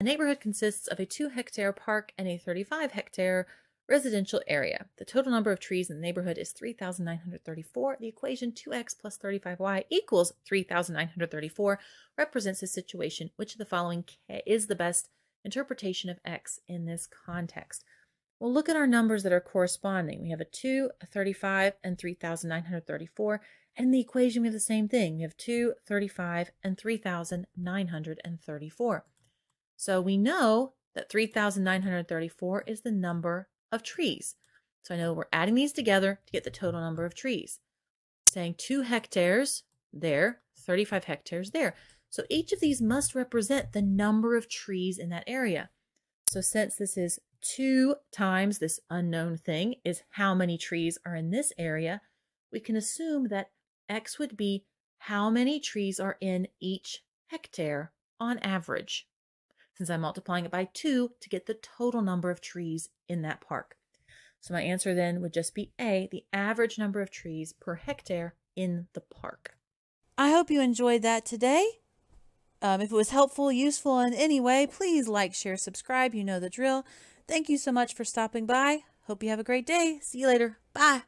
A neighborhood consists of a 2 hectare park and a 35 hectare residential area. The total number of trees in the neighborhood is 3,934. The equation 2x plus 35y equals 3,934 represents a situation which of the following is the best interpretation of x in this context. Well, look at our numbers that are corresponding. We have a 2, a 35, and 3,934. And in the equation, we have the same thing. We have 2, 35, and 3,934. So we know that 3,934 is the number of trees. So I know we're adding these together to get the total number of trees. Saying 2 hectares there, 35 hectares there. So each of these must represent the number of trees in that area. So since this is 2 times this unknown thing is how many trees are in this area, we can assume that x would be how many trees are in each hectare on average since I'm multiplying it by 2 to get the total number of trees in that park. So my answer then would just be A, the average number of trees per hectare in the park. I hope you enjoyed that today. Um, if it was helpful, useful in any way, please like, share, subscribe. You know the drill. Thank you so much for stopping by. Hope you have a great day. See you later. Bye.